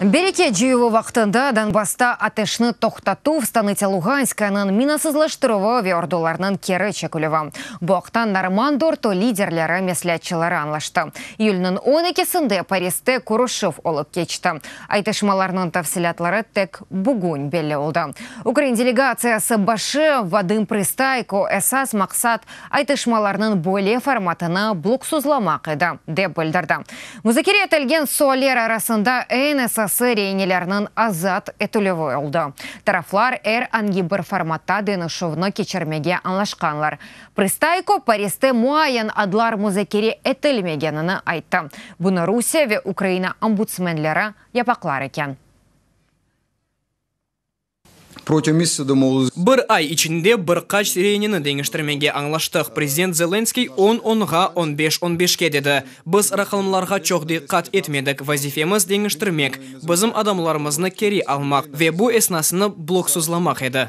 Береке жүйілі вақтында Донбаста атешны тоқтату встаныця Лугансканың минасызлаштырывы вердуларының кері чекулева. Бұқтан Нармандор то лидерлері меслятчылары анлашты. Июльнің 12-сінде Паристе Курушев олып кечті. Айтышмаларының тәфсілятлары тек бүгін белі олды. Украин делегациясы башы Вадым Пристайко әсас мақсат айтышмаларының более форматына блоксузламақ еді, деп білдірді. Музыкере әтілген суалер арасында НСС Кеңесі рейнелерінің азат етілеві олды. Тарафлар әр анги бір форматта денішовны кечермеге анлашқанлар. Пристайко Паристе муайын адлар музыкері етілмегеніні айтты. Бұны Русия ве Украина омбудсменлері япақлар екен. Бір ай ішінде бір қач рейнені деңіштірмеге аңлаштық. Президент Зеленский 10-10-ға 15-15-ке деді. Біз рақылымларға чоқ диққат етмедік. Вазифеміз деңіштірмек. Бізім адамларымызны кері алмақ. Ве бұл эснасыны блоксузламақ еді.